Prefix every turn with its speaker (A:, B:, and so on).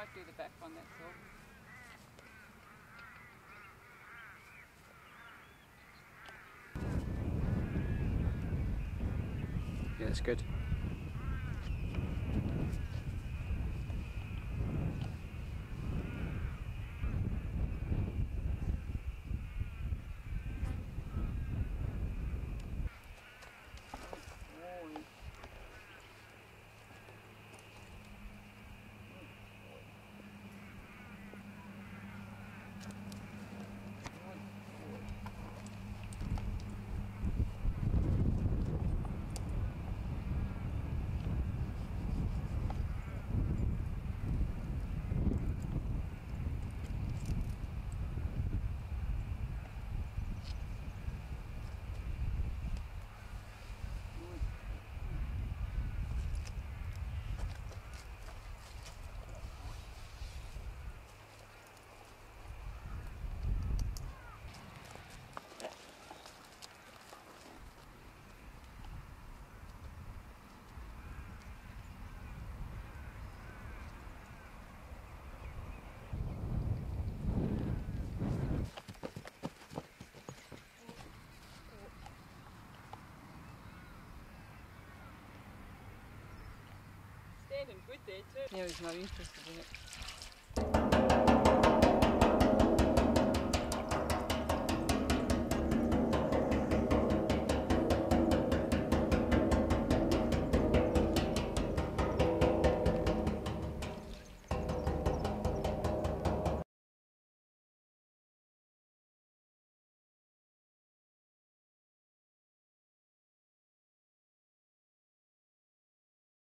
A: won't do the back one, that's all.
B: Yeah, that's good.
A: in and good day too. Yeah, it was my interest, wasn't it?